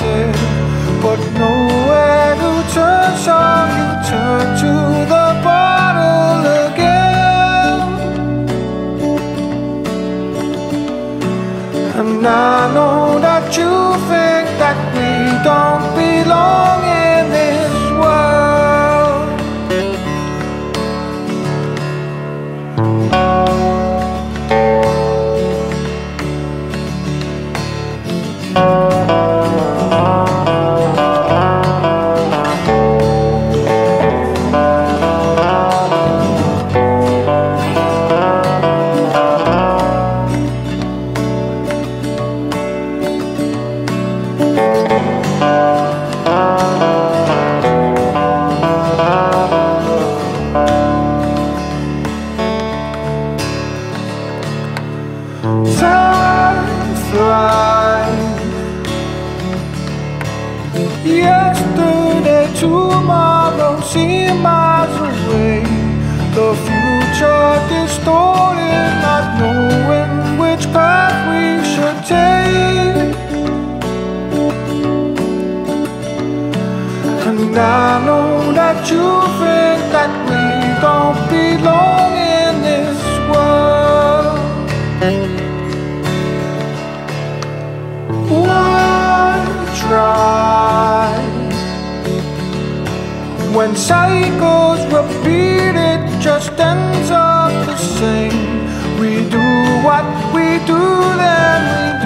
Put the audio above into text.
said, but nowhere to turn, so you turn to the bottle again. And I know Yesterday, tomorrow seem miles away. The future distorted, not knowing which path we should take. And I know that you when cycles repeat? It just ends up the same. We do what we do, then we